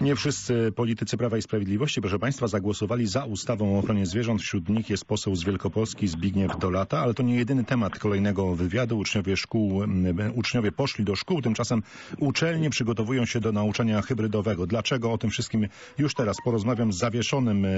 Nie wszyscy politycy Prawa i Sprawiedliwości, proszę Państwa, zagłosowali za ustawą o ochronie zwierząt. Wśród nich jest poseł z Wielkopolski Zbigniew Dolata, ale to nie jedyny temat kolejnego wywiadu. Uczniowie szkół, m, uczniowie poszli do szkół, tymczasem uczelnie przygotowują się do nauczania hybrydowego. Dlaczego? O tym wszystkim już teraz porozmawiam z zawieszonym e,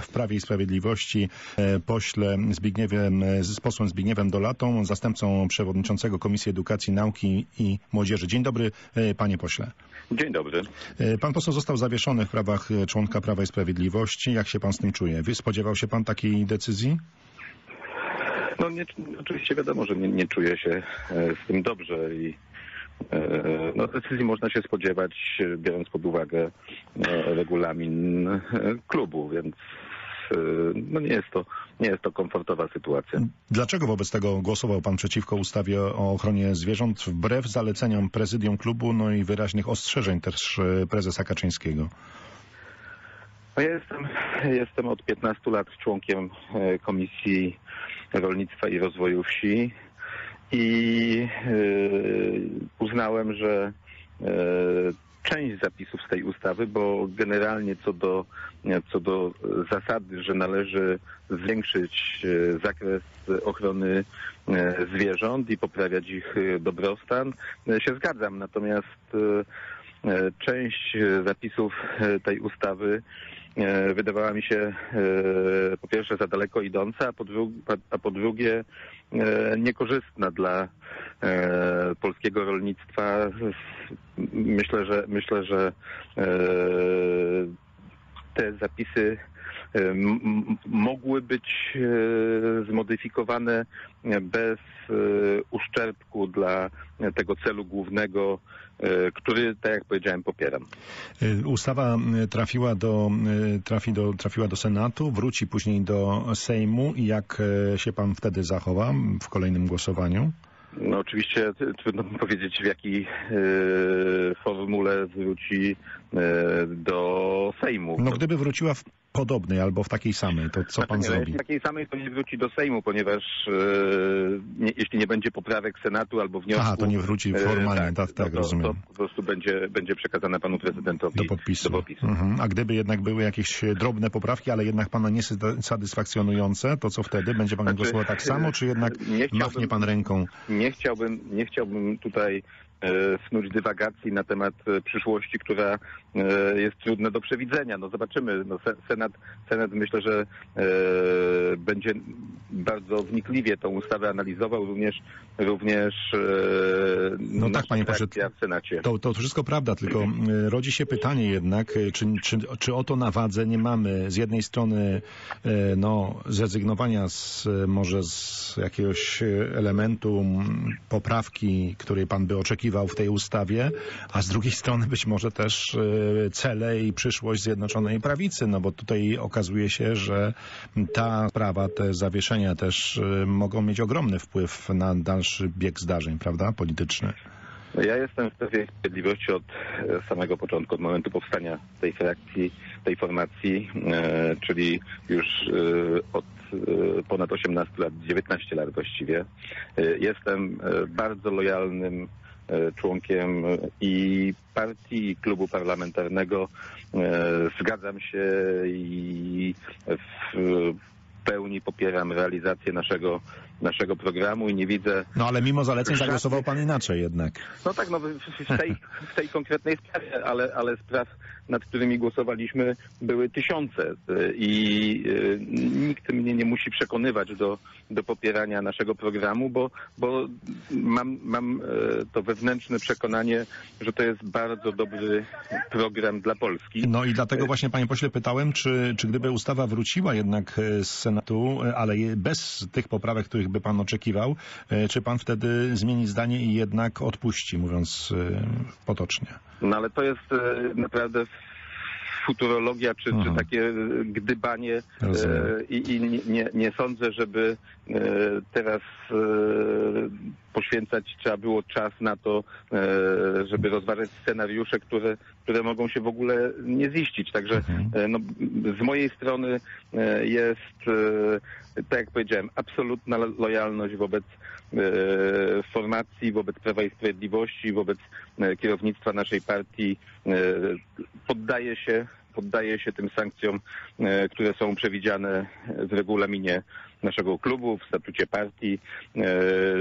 w Prawie i Sprawiedliwości e, pośle Zbigniewem, e, z posłem Zbigniewem Dolatą, zastępcą przewodniczącego Komisji Edukacji, Nauki i Młodzieży. Dzień dobry, panie pośle. Dzień dobry. Pan poseł został zawieszony w prawach e, członka Prawa i Sprawiedliwości. Jak się pan z tym czuje? Spodziewał się pan takiej decyzji? No nie, oczywiście wiadomo, że nie, nie czuję się e, z tym dobrze i e, no, decyzji można się spodziewać, biorąc pod uwagę regulamin klubu, więc no nie jest to nie jest to komfortowa sytuacja. Dlaczego wobec tego głosował pan przeciwko ustawie o ochronie zwierząt wbrew zaleceniom prezydium klubu, no i wyraźnych ostrzeżeń też e, prezesa Kaczyńskiego? No ja jestem, jestem od 15 lat członkiem e, Komisji Rolnictwa i Rozwoju Wsi i uznałem, że część zapisów z tej ustawy, bo generalnie co do, co do zasady, że należy zwiększyć e, zakres ochrony e, zwierząt i poprawiać ich e, dobrostan, się zgadzam. Natomiast część zapisów tej ustawy wydawała mi się e, po pierwsze za daleko idąca, a po, drugie e, niekorzystna dla e, polskiego rolnictwa. Myślę, że myślę, że e, te zapisy e, mogły być e, zmodyfikowane bez e, uszczerbku dla tego celu głównego, który, tak jak powiedziałem, popieram. Ustawa trafiła do, trafi do, trafiła do Senatu, wróci później do Sejmu i jak się pan wtedy zachowa w kolejnym głosowaniu? No oczywiście trudno powiedzieć w jakiej e, formule wróci e, do Sejmu. No gdyby wróciła w podobnej albo w takiej samej, to co pan Znaczy, nie, zrobi? W takiej samej to nie wróci do Sejmu, ponieważ e, nie, jeśli nie będzie poprawek Senatu albo wniosku... Aha, to nie wróci e, formalnie, tak, tak, no to, rozumiem. To po prostu będzie, będzie przekazane panu prezydentowi Do podpisu. Do podpisu. Mhm. A gdyby jednak były jakieś e, drobne poprawki, ale jednak pana nie syta- satysfakcjonujące, to co wtedy? Będzie pan Znaczy, głosował tak samo, czy jednak nie machnie pan ręką? Nie chciałbym, nie chciałbym tutaj e, snuć dywagacji na temat e, przyszłości, która e, jest trudna do przewidzenia. No zobaczymy. No, se- Senat, Senat myślę, że e, będzie bardzo wnikliwie tą ustawę analizował, również również e, No tak, panie pośle, w Senacie. To, to wszystko prawda, tylko e, rodzi się pytanie jednak, e, czy, czy, czy oto na wadze nie mamy z jednej strony e, no, zrezygnowania z, e, może z jakiegoś e, elementu m, poprawki, której pan by oczekiwał w tej ustawie, a z drugiej strony być może też e, cele i przyszłość Zjednoczonej Prawicy, no bo tutaj okazuje się, że ta sprawa, te zawieszenia też e, mogą mieć ogromny wpływ na dalszy bieg zdarzeń, prawda, polityczny. Ja jestem w i Sprawiedliwości od e, samego początku, od momentu powstania tej frakcji, tej formacji, e, czyli już e, od ponad 18 lat, 19 lat właściwie. Jestem bardzo lojalnym członkiem e, i partii, i klubu parlamentarnego. E, zgadzam się i w pełni popieram realizację naszego, naszego programu i nie widzę No ale mimo zaleceń Żadnych- zagłosował pan inaczej jednak. no tak, no w, tej, w tej konkretnej sprawie, ale, ale spraw, nad którymi głosowaliśmy, były tysiące y, i y, nikt mnie nie musi przekonywać do, do popierania naszego programu, bo, bo mam, mam y, to wewnętrzne przekonanie, że to jest bardzo dobry program dla Polski. No i dlatego właśnie panie pośle pytałem, czy, czy gdyby ustawa wróciła jednak z Senatu, ale bez tych poprawek, których by pan oczekiwał, e, czy pan wtedy zmieni zdanie i jednak odpuści, mówiąc e, potocznie? No ale to jest e, naprawdę futurologia, czy, czy takie gdybanie e, i, i nie, nie, nie sądzę, żeby e, teraz e, poświęcać trzeba było czas na to, e, żeby rozważać scenariusze, które, które mogą się w ogóle nie ziścić. Także e, no, z mojej strony e, jest, tak jak powiedziałem, absolutna lo- lojalność wobec formacji, wobec Prawa i Sprawiedliwości, wobec kierownictwa naszej partii. E, Poddaję się poddaje się tym sankcjom, e, które są przewidziane w regulaminie naszego klubu, w statucie partii. E,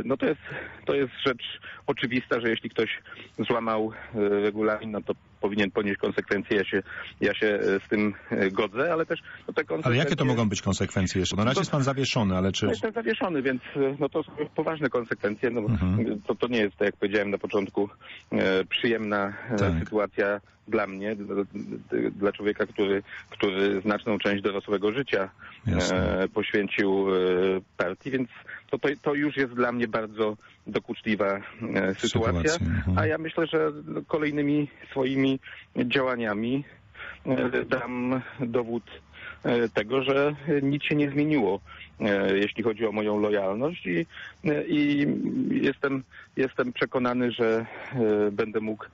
No to jest, to jest rzecz oczywista, że jeśli ktoś złamał e, regulamin, no to powinien ponieść konsekwencje. Ja się, ja się e, z tym e, godzę, ale też no te konsekwencje... Ale jakie to mogą być konsekwencje jeszcze? No na razie jest pan zawieszony, ale czy... No jestem zawieszony, więc e, no to są poważne konsekwencje. No, Mhm. to, to nie jest, tak jak powiedziałem na początku, przyjemna Tak. sytuacja dla mnie, dla człowieka, który, który znaczną część dorosłego życia Jasne. poświęcił partii, więc to, to, to już jest dla mnie bardzo dokuczliwa e, sytuacja. Sytuacja, mhm. A ja myślę, że kolejnymi swoimi działaniami e, dam dowód e, tego, że nic się nie zmieniło, jeśli chodzi o moją lojalność i, i jestem, jestem przekonany, że będę mógł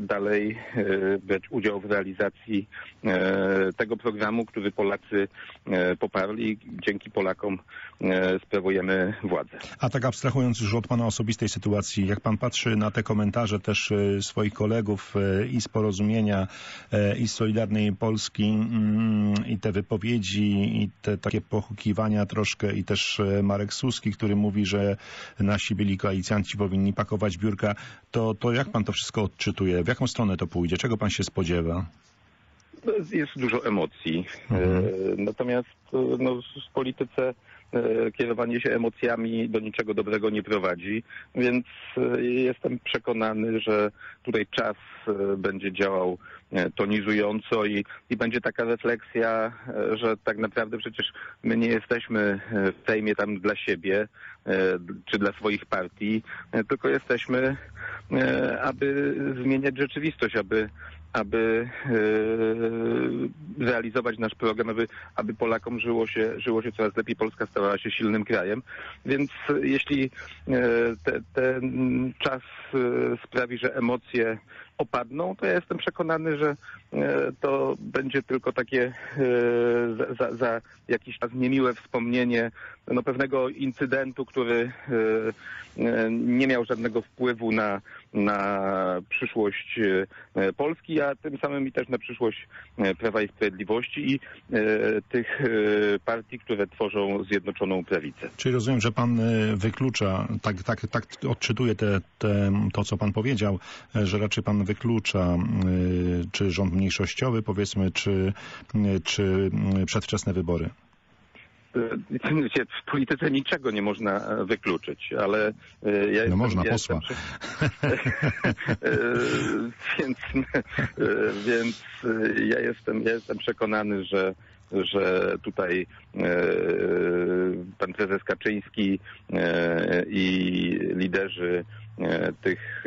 dalej e, brać udział w realizacji e, tego programu, który Polacy e, poparli dzięki Polakom e, sprawujemy władzę. A tak abstrahując już od pana osobistej sytuacji, jak pan patrzy na te komentarze też e, swoich kolegów e, i z Porozumienia, e, i z Solidarnej Polski, mm, i te wypowiedzi, i te takie pochukiwania troszkę, i też e, Marek Suski, który mówi, że nasi byli koalicjanci powinni pakować biurka, to, to jak pan to wszystko odczytuje? W jaką stronę to pójdzie? Czego pan się spodziewa? Jest dużo emocji. Mhm. E, Natomiast e, no, w polityce e, kierowanie się emocjami do niczego dobrego nie prowadzi, więc jestem przekonany, że tutaj czas będzie działał tonizująco i, i będzie taka refleksja, e, że tak naprawdę przecież my nie jesteśmy e, w Sejmie tam dla siebie e, czy dla swoich partii, e, tylko jesteśmy, e, aby zmieniać rzeczywistość, aby aby e, realizować nasz program, aby, aby Polakom żyło się, żyło się coraz lepiej, Polska stała się silnym krajem. Więc e, jeśli e, te, ten czas e, sprawi, że emocje opadną, to ja jestem przekonany, że e, to będzie tylko takie e, za, za, za jakiś czas niemiłe wspomnienie no, pewnego incydentu, który e, nie miał żadnego wpływu na, na przyszłość Polski, a tym samym i też na przyszłość Prawa i Sprawiedliwości i tych partii, które tworzą Zjednoczoną Prawicę. Czyli rozumiem, że pan wyklucza, tak, tak, tak odczytuję te, te, to, co pan powiedział, że raczej pan wyklucza, e, czy rząd mniejszościowy, powiedzmy, czy, e, czy e, przedwczesne wybory. W polityce niczego nie można e, wykluczyć, ale e, ja jestem, No można, ja posła. Przy- E, więc, więc ja jestem, ja jestem przekonany, że że tutaj e, pan prezes Kaczyński e, i liderzy e, tych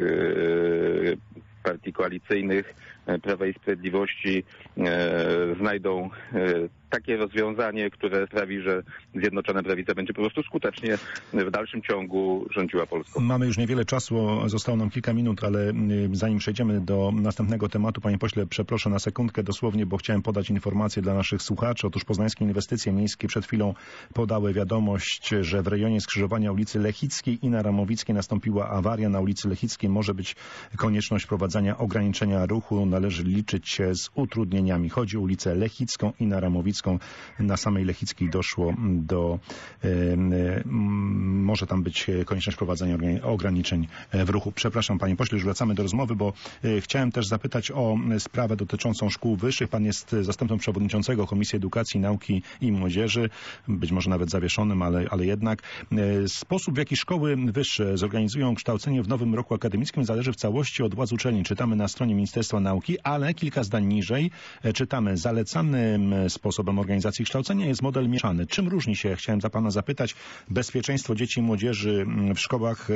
partii koalicyjnych Prawa i Sprawiedliwości e, znajdą e, takie rozwiązanie, które sprawi, że Zjednoczona Prawica będzie po prostu skutecznie w dalszym ciągu rządziła Polską. Mamy już niewiele czasu, zostało nam kilka minut, ale zanim przejdziemy do następnego tematu, panie pośle, przeproszę na sekundkę dosłownie, bo chciałem podać informację dla naszych słuchaczy. Otóż Poznańskie Inwestycje Miejskie przed chwilą podały wiadomość, że w rejonie skrzyżowania ulicy Lechickiej i na Ramowickiej nastąpiła awaria. Na ulicy Lechickiej może być konieczność wprowadzania ograniczenia ruchu. Należy liczyć się z utrudnieniami. Chodzi o ulicę Lechicką i na Ramowicką. Na samej Lechickiej doszło do, y, może tam być konieczność wprowadzenia organi- ograniczeń e, w ruchu. Przepraszam panie pośle, już wracamy do rozmowy, bo e, chciałem też zapytać o e, sprawę dotyczącą szkół wyższych. Pan jest e, zastępcą przewodniczącego Komisji Edukacji, Nauki i Młodzieży, być może nawet zawieszonym, ale, ale jednak. E, Sposób, w jaki szkoły wyższe zorganizują kształcenie w nowym roku akademickim zależy w całości od władz uczelni. Czytamy na stronie Ministerstwa Nauki, ale kilka zdań niżej e, czytamy zalecanym e, sposobem organizacji kształcenia jest model mieszany. Czym różni się, chciałem za pana zapytać, bezpieczeństwo dzieci i młodzieży m, w szkołach,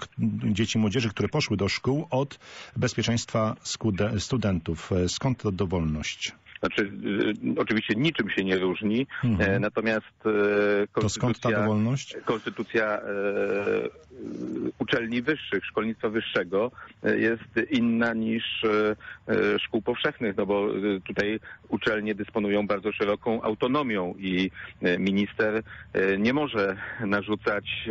k- dzieci i młodzieży, które poszły do szkół od bezpieczeństwa studentów? E, Skąd ta dowolność? Znaczy e, oczywiście niczym się nie różni, Mhm. e, natomiast e, konstytucja, konstytucja e, uczelni wyższych, szkolnictwa wyższego jest inna niż szkół powszechnych, no bo tutaj uczelnie dysponują bardzo szeroką autonomią i minister nie może narzucać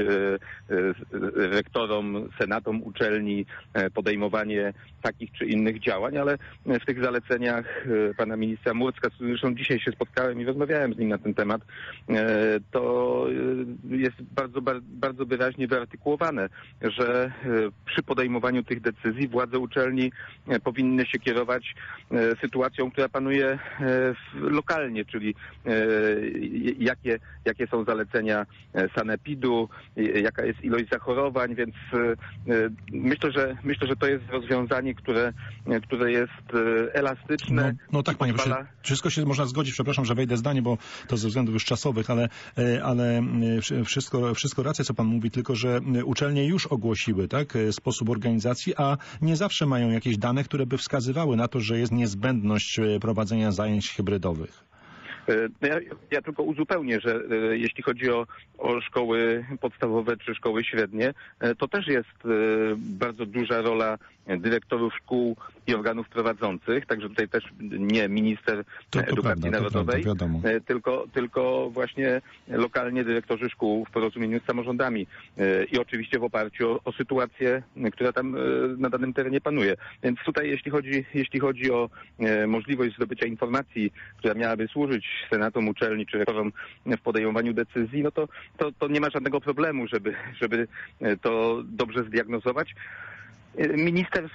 rektorom, senatom uczelni podejmowanie takich czy innych działań, ale w tych zaleceniach pana ministra Murcka, z którym zresztą dzisiaj się spotkałem i rozmawiałem z nim na ten temat, e, to e, jest bardzo, bar- bardzo wyraźnie wyartykułowane, że e, przy podejmowaniu tych decyzji władze uczelni powinny się kierować sytuacją, która panuje lokalnie, czyli jakie, jakie są zalecenia sanepidu, jaka jest ilość zachorowań, więc myślę, że myślę, że to jest rozwiązanie, które, które jest e, No, elastyczne. no tak, panie pośle, pozwala- wszystko się można zgodzić, przepraszam, że wejdę zdanie, bo to ze względów już czasowych, ale, e, ale e, wszy- wszystko, wszystko racja, co pan mówi, tylko że e, uczelnie już ogłosiły tak, sposób organizacji, a nie zawsze mają jakieś dane, które by wskazywały na to, że jest niezbędność prowadzenia zajęć hybrydowych. No Ja, ja tylko uzupełnię, że jeśli chodzi o, o szkoły podstawowe czy szkoły średnie, to też jest bardzo duża rola dyrektorów szkół i organów prowadzących, także tutaj też nie minister To, to edukacji prawda, to prawda, narodowej, wiadomo. e, tylko, tylko właśnie lokalnie dyrektorzy szkół w porozumieniu z samorządami e, i oczywiście w oparciu o, o sytuację, która tam e, na danym terenie panuje. Więc tutaj jeśli chodzi, jeśli chodzi o możliwość zdobycia informacji, która miałaby służyć senatom uczelni czy rektorom w podejmowaniu decyzji, no to, to, to nie ma żadnego problemu, żeby, żeby to dobrze zdiagnozować. Minister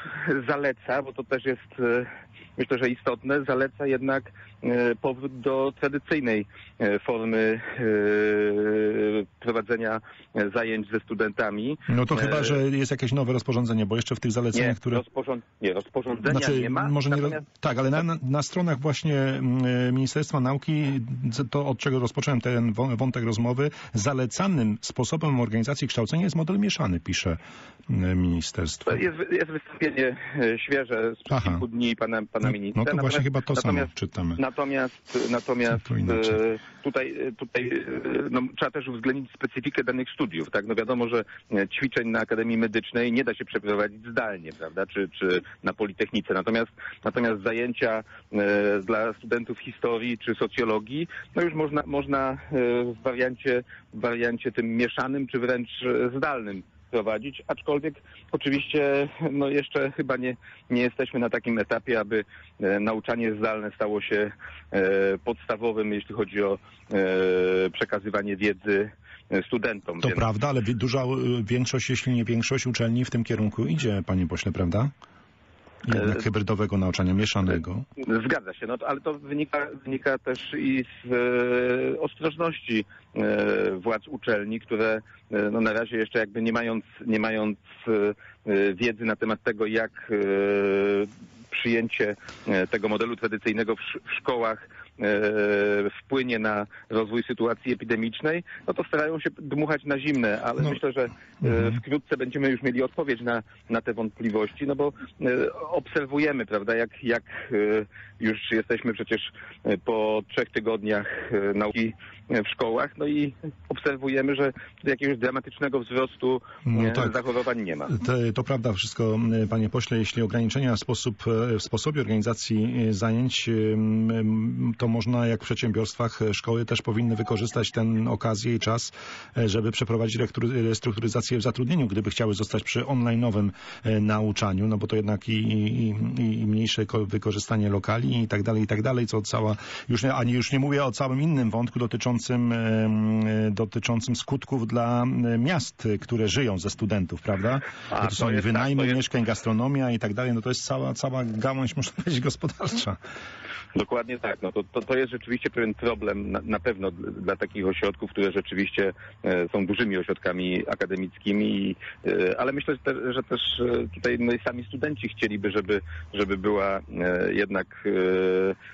zaleca, bo to też jest e, myślę, że istotne, zaleca jednak e, powrót do tradycyjnej e, formy e, prowadzenia zajęć ze studentami. No to chyba, że jest jakieś nowe rozporządzenie, bo jeszcze w tych Nie, zaleceniach, które... rozporząd... nie rozporządzenia Znaczy, nie ma. może nie, natomiast... tak, ale na, na, na stronach właśnie mm, Ministerstwa Nauki, to od czego rozpocząłem ten wą- wątek rozmowy, zalecanym sposobem organizacji kształcenia jest model mieszany, pisze mm, ministerstwo. Jest, jest wystąpienie świeże Aha. kilku dni pana, pana No, no to właśnie chyba to samo natomiast, czytamy. Natomiast, natomiast To inaczej. e, tutaj, tutaj e, no, trzeba też uwzględnić specyfikę danych studiów. Tak? No wiadomo, że e, ćwiczeń na Akademii Medycznej nie da się przeprowadzić zdalnie, prawda? Czy, czy na Politechnice. Natomiast, natomiast zajęcia e, dla studentów historii czy socjologii, no już można, można e, w wariancie, w wariancie tym mieszanym, czy wręcz e, zdalnym prowadzić, aczkolwiek oczywiście no jeszcze chyba nie, nie jesteśmy na takim etapie, aby e, nauczanie zdalne stało się e, podstawowym, jeśli chodzi o e, przekazywanie wiedzy e, studentom. To Więc- prawda, ale duża y, większość, jeśli nie większość uczelni w tym kierunku idzie, panie pośle, prawda? Jednak E, hybrydowego nauczania, mieszanego. Zgadza się, no ale to wynika, wynika też i z e, ostrożności e, władz uczelni, które e, no na razie jeszcze jakby nie mając, nie mając e, wiedzy na temat tego, jak e, przyjęcie tego modelu tradycyjnego w, sz- w szkołach wpłynie na rozwój sytuacji epidemicznej, no to starają się dmuchać na zimne, ale No. myślę, że e, Mhm. wkrótce będziemy już mieli odpowiedź na, na te wątpliwości, no bo e, obserwujemy, prawda, jak, jak e, już jesteśmy przecież e, po trzech tygodniach e, nauki e, w szkołach, no i obserwujemy, że jakiegoś dramatycznego wzrostu No e, tak. zachorowań nie ma. To, to prawda wszystko, y, panie pośle. Jeśli ograniczenia w, sposób, e, w sposobie organizacji zajęć, to można, jak w przedsiębiorstwach, e, szkoły też powinny wykorzystać ten okazję i czas, e, żeby przeprowadzić restrukturyzację w zatrudnieniu, gdyby chciały zostać przy online'owym e, nauczaniu, no bo to jednak i, i, i- mniejsze ko- wykorzystanie lokali i tak dalej, i tak dalej, co cała, już nie, ani już nie mówię o całym innym wątku dotyczącym, em, e, dotyczącym skutków dla e, miast, które żyją ze studentów, prawda? A, to to są jest- wynajmy tak, jest- mieszkań, gastronomia i tak dalej, no to jest cała, cała gałąź, można powiedzieć, gospodarcza. Dokładnie tak. No to, to, to jest rzeczywiście pewien problem na, na pewno dla, dla takich ośrodków, które rzeczywiście e, są dużymi ośrodkami akademickimi, e, ale myślę, że, te, że też e, tutaj no sami studenci chcieliby, żeby, żeby była e, jednak,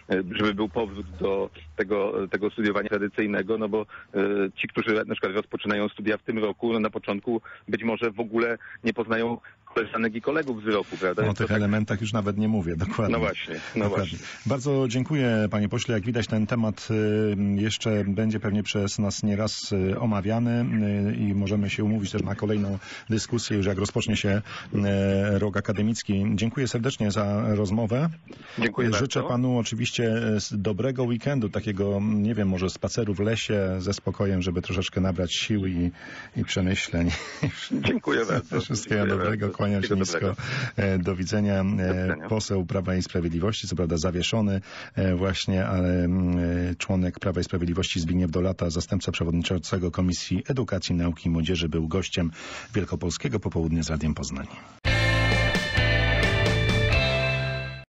żeby był powrót do tego, tego studiowania tradycyjnego, no bo e, ci, którzy na przykład rozpoczynają studia w tym roku, no na początku być może w ogóle nie poznają koleżanek i kolegów z roku, prawda? O tych tak- elementach już nawet nie mówię, dokładnie. No właśnie, no Dokładnie. właśnie. Bardzo dziękuję panie pośle. Jak widać ten temat y, jeszcze będzie pewnie przez nas nieraz y, omawiany y, i możemy się umówić też na kolejną dyskusję już jak rozpocznie się rok akademicki. Dziękuję serdecznie za rozmowę. Dziękuję Życzę bardzo. panu oczywiście dobrego weekendu, takiego, nie wiem, może spaceru w lesie ze spokojem, żeby troszeczkę nabrać sił i, i przemyśleń. Dziękuję bardzo. Wszystkiego Dziękuję dobrego, bardzo. Kłaniam się nisko. E, Do widzenia. E, widzenia. Poseł Prawa i Sprawiedliwości, co prawda zawieszony e, właśnie, ale mm, członek Prawa i Sprawiedliwości Zbigniew Dolata, zastępca przewodniczącego Komisji Edukacji, Nauki i Młodzieży, był gościem Wielkopolskiego Popołudnia z Radiem Poznań.